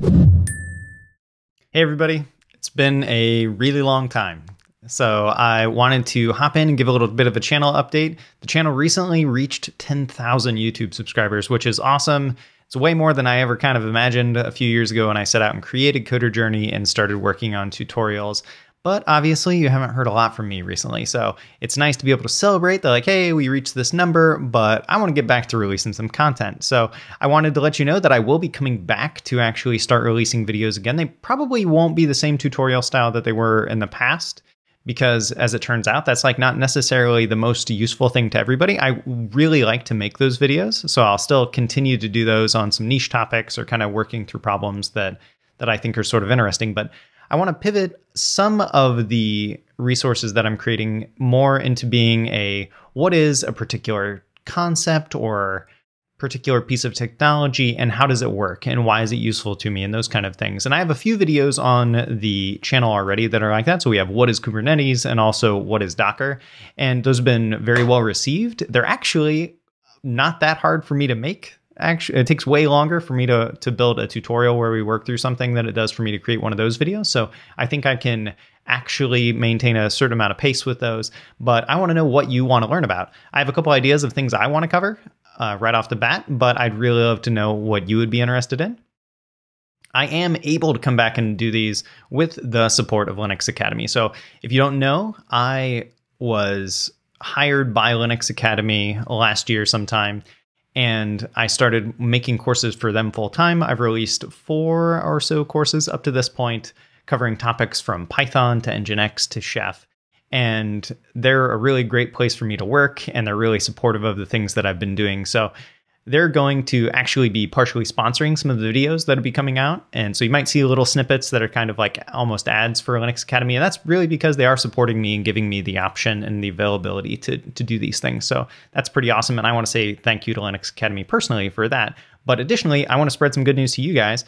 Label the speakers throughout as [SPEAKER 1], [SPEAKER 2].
[SPEAKER 1] Hey, everybody. It's been a really long time. So, I wanted to hop in and give a little bit of a channel update. The channel recently reached 10,000 YouTube subscribers, which is awesome. It's way more than I ever kind of imagined a few years ago when I set out and created Coder Journey and started working on tutorials. But obviously, you haven't heard a lot from me recently, so it's nice to be able to celebrate that, like, hey, we reached this number, but I want to get back to releasing some content. So I wanted to let you know that I will be coming back to actually start releasing videos again. They probably won't be the same tutorial style that they were in the past because as it turns out that's like not necessarily the most useful thing to everybody i really like to make those videos so i'll still continue to do those on some niche topics or kind of working through problems that that i think are sort of interesting but I want to pivot some of the resources that I'm creating more into being a what is a particular concept or particular piece of technology and how does it work and why is it useful to me and those kind of things. And I have a few videos on the channel already that are like that. So we have what is Kubernetes and also what is Docker. And those have been very well received. They're actually not that hard for me to make actually it takes way longer for me to to build a tutorial where we work through something than it does for me to create one of those videos. So I think I can actually maintain a certain amount of pace with those. But I want to know what you want to learn about. I have a couple ideas of things I want to cover uh, right off the bat, but I'd really love to know what you would be interested in. I am able to come back and do these with the support of Linux Academy. So if you don't know, I was hired by Linux Academy last year sometime and I started making courses for them full time. I've released four or so courses up to this point, covering topics from Python to Nginx to Chef. And they're a really great place for me to work, and they're really supportive of the things that I've been doing. So they're going to actually be partially sponsoring some of the videos that'll be coming out. And so you might see little snippets that are kind of like almost ads for Linux Academy. And that's really because they are supporting me and giving me the option and the availability to, to do these things. So that's pretty awesome. And I want to say thank you to Linux Academy personally for that. But additionally, I want to spread some good news to you guys.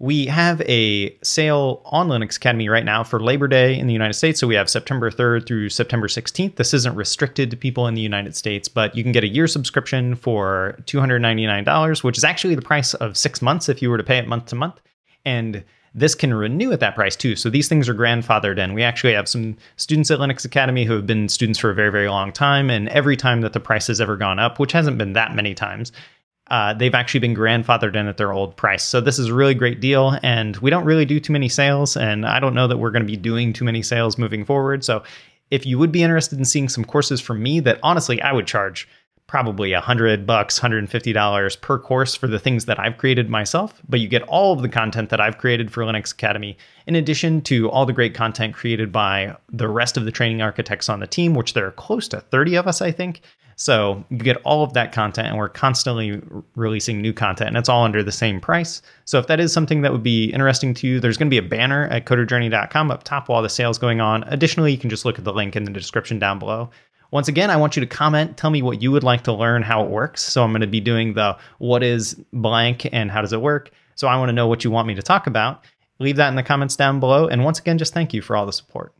[SPEAKER 1] We have a sale on Linux Academy right now for Labor Day in the United States. So we have September 3rd through September 16th. This isn't restricted to people in the United States, but you can get a year subscription for $299, which is actually the price of six months if you were to pay it month to month. And this can renew at that price too. So these things are grandfathered in. We actually have some students at Linux Academy who have been students for a very, very long time. And every time that the price has ever gone up, which hasn't been that many times, uh, they've actually been grandfathered in at their old price. So this is a really great deal, and we don't really do too many sales, and I don't know that we're going to be doing too many sales moving forward. So if you would be interested in seeing some courses from me that honestly I would charge probably a hundred bucks, $150 per course for the things that I've created myself, but you get all of the content that I've created for Linux Academy, in addition to all the great content created by the rest of the training architects on the team, which there are close to 30 of us, I think. So you get all of that content, and we're constantly releasing new content, and it's all under the same price. So if that is something that would be interesting to you, there's going to be a banner at coderjourney.com up top while the sale's going on. Additionally, you can just look at the link in the description down below. Once again, I want you to comment, tell me what you would like to learn, how it works. So I'm going to be doing the what is blank and how does it work. So I want to know what you want me to talk about. Leave that in the comments down below. And once again, just thank you for all the support.